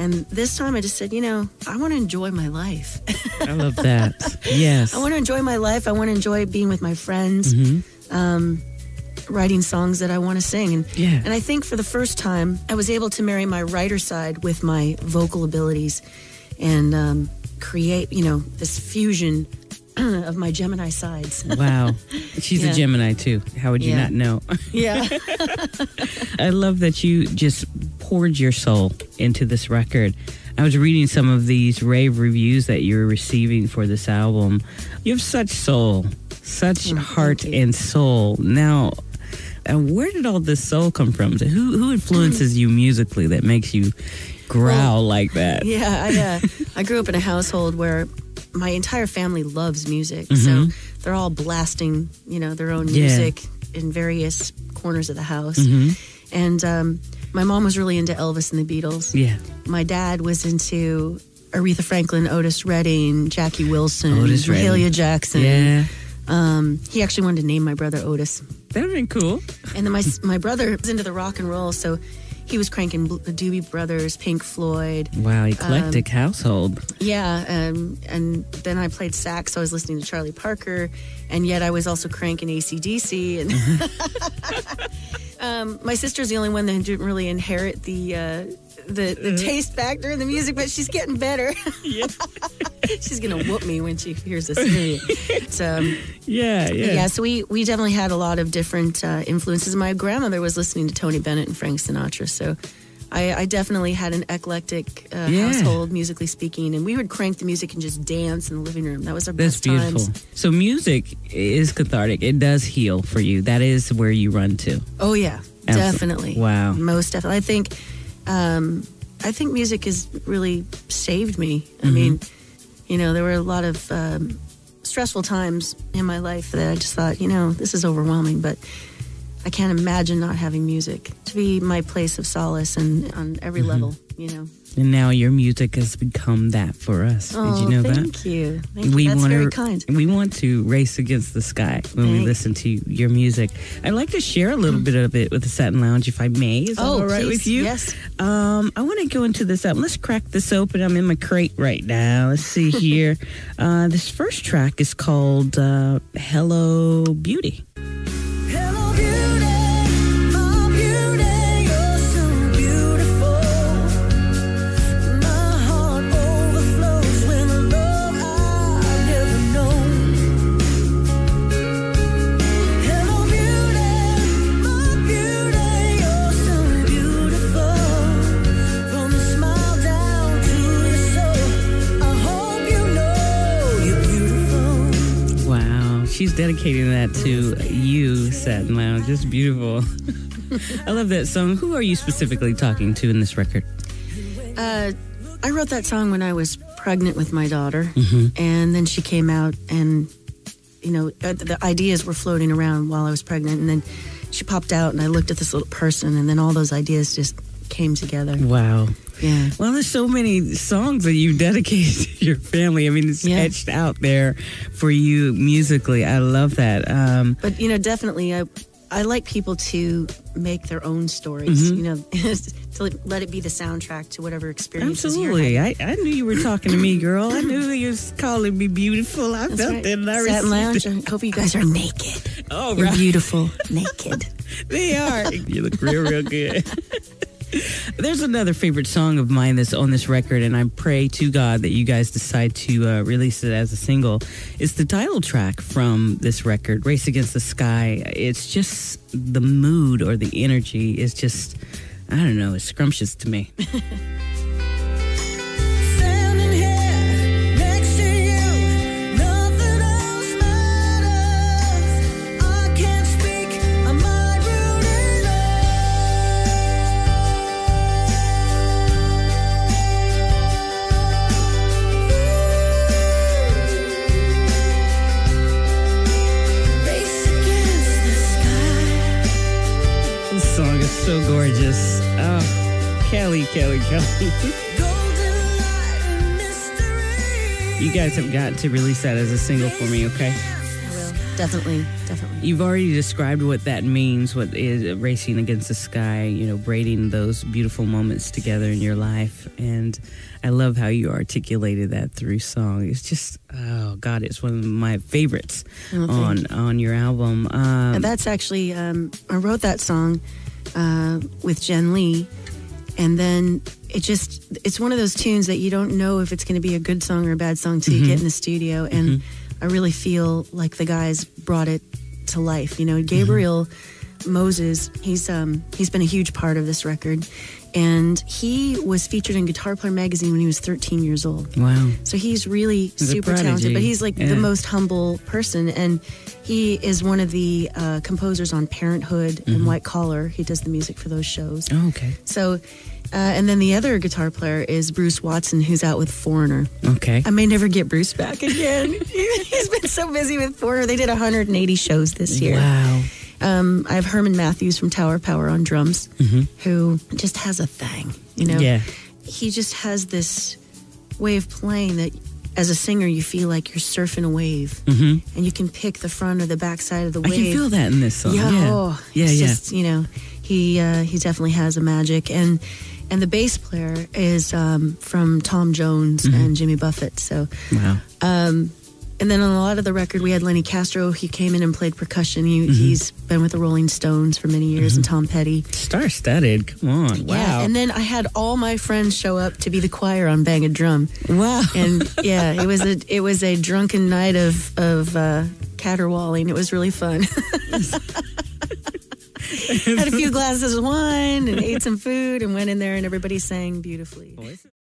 And this time I just said, you know, I want to enjoy my life. I love that. Yes. I want to enjoy my life. I want to enjoy being with my friends, um, writing songs that I want to sing. And, Yeah. and I think for the first time, I was able to marry my writer side with my vocal abilities and um, create, you know, this fusion of my Gemini sides. Wow. She's Yeah. a Gemini too. How would you Yeah. not know? yeah. I love that you just poured your soul into this record. I was reading some of these rave reviews that you're receiving for this album. You have such soul, such Oh, heart and soul. Now, uh, where did all this soul come from? Who who influences you musically that makes you growl like that? Yeah, I, uh, I grew up in a household where my entire family loves music. So they're all blasting, you know, their own Mm-hmm. Yeah. music in various corners of the house. Mm-hmm. And um, my mom was really into Elvis and the Beatles. Yeah. My dad was into Aretha Franklin, Otis Redding, Jackie Wilson, Otis. Mahalia Jackson. Yeah. Um, he actually wanted to name my brother Otis. That would have been cool. And then my my brother was into the rock and roll, so he was cranking the Doobie Brothers, Pink Floyd. Wow, eclectic Um, household. Yeah, um, and then I played sax, so I was listening to Charlie Parker, and yet I was also cranking ACDC. And um, my sister's the only one that didn't really inherit the uh, the, the taste factor in the music, but she's getting better. she's gonna whoop me when she hears this. So, um, Yeah, yeah. yeah, so we we definitely had a lot of different uh, influences. My grandmother was listening to Tony Bennett and Frank Sinatra, so I, I definitely had an eclectic uh, Yeah. household, musically speaking, and we would crank the music and just dance in the living room. That was our That's best beautiful. times. So music is cathartic. It does heal for you. That is where you run to. Oh yeah, Absol- definitely. Wow. most definitely. I think, um, I think music has really saved me. Mm-hmm. I mean, you know, there were a lot of um, stressful times in my life that I just thought, you know, this is overwhelming, but I can't imagine not having music to be my place of solace and on every Mm-hmm. level. You know. And now your music has become that for us. Oh, Did you know thank that? you. Thank we you. That's want very to kind. we want to race against the sky when we listen to your music. I'd like to share a little bit of it with the Satin Lounge, if I may. Is Oh, all right please. with you? Yes. Um, I want to go into this album. Let's crack this open. I'm in my crate right now. Let's see here. uh, this first track is called uh, "Hello Beauty." Dedicating that to you, Satin Lounge. Just beautiful. I love that song. Who are you specifically talking to in this record? Uh, I wrote that song when I was pregnant with my daughter, Mm-hmm. and then she came out, and you know uh, the ideas were floating around while I was pregnant, and then she popped out, and I looked at this little person, and then all those ideas just came together. Wow. Yeah. Well, there's so many songs that you dedicated to your family. I mean, it's Yeah. etched out there for you musically. I love that. Um, But you know, definitely, I I like people to make their own stories. Mm-hmm. You know, to let it be the soundtrack to whatever experiences absolutely. I, I knew you were talking to me, girl. I knew you was calling me beautiful. I That's felt right. it. And I Satin Lounge. it. I hope you guys are naked. Oh, You're beautiful naked. They are. You look real, real good. There's another favorite song of mine that's on this record, and I pray to God that you guys decide to uh, release it as a single. It's the title track from this record, Race Against the Sky. It's just the mood or the energy is just, I don't know, it's scrumptious to me. so gorgeous. Oh, Kelly, Kelly, Kelly. Golden light and mystery. You guys have got to release that as a single for me, okay? I will. definitely, definitely. You've already described what that means, what is racing against the sky, you know, braiding those beautiful moments together in your life. And I love how you articulated that through song. It's just, oh God, it's one of my favorites Oh, on on your album. Um, And that's actually um, I wrote that song uh, with Jen Lee, and then it just it's one of those tunes that you don't know if it's going to be a good song or a bad song till you get mm-hmm. in the studio, and mm-hmm. I really feel like the guys brought it to life. You know, Gabriel mm-hmm. Moses, he's um, he's been a huge part of this record, and he was featured in Guitar Player magazine when he was 13 years old. wow. So he's really a super talented, but he's like Yeah. the most humble person. And he is one of the uh, composers on Parenthood Mm-hmm. and White Collar. He does the music for those shows. Oh, okay. So, uh, and then the other guitar player is Bruce Watson, who's out with Foreigner. Okay. I may never get Bruce back again. he's been so busy with Foreigner. They did 180 shows this year. Wow. Um, I have Herman Matthews from Tower Power on drums, who just has a thing, you know? Mm-hmm. Yeah. He just has this way of playing that as a singer you feel like you're surfing a wave Mm-hmm. and you can pick the front or the back side of the wave. I can feel that in this song. Yeah, Yeah. oh, yeah. yeah. just, you know, he uh, he definitely has a magic and and the bass player is um, from Tom Jones Mm-hmm. and Jimmy Buffett. So wow. And then on a lot of the record, we had Lenny Castro. He came in and played percussion. He, Mm-hmm. He's been with the Rolling Stones for many years, and Tom Petty. Star studded. Come on. Wow. Yeah, and then I had all my friends show up to be the choir on Bang a Drum, wow. and yeah, it was a it was a drunken night of of uh, caterwauling. It was really fun. had a few glasses of wine and ate some food and went in there, and everybody sang beautifully.